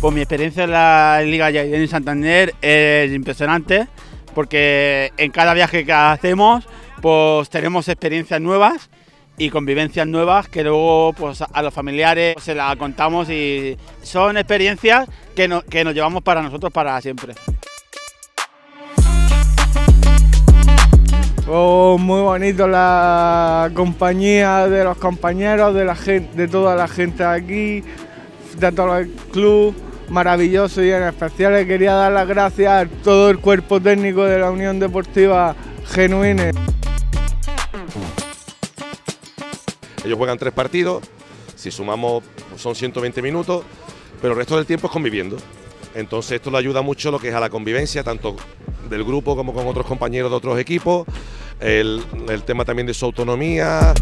Pues mi experiencia en la Liga en Santander es impresionante porque en cada viaje que hacemos pues tenemos experiencias nuevas y convivencias nuevas que luego pues a los familiares se las contamos y son experiencias que, no, que nos llevamos para nosotros para siempre. Bonito la compañía de los compañeros, de, la gente, de toda la gente aquí, de todo el club, maravilloso y en especial le quería dar las gracias a todo el cuerpo técnico de la Unión Deportiva Genuine. Ellos juegan tres partidos, si sumamos son 120 minutos, pero el resto del tiempo es conviviendo. Entonces esto le ayuda mucho lo que es a la convivencia, tanto del grupo como con otros compañeros de otros equipos, el, el tema también de su autonomía.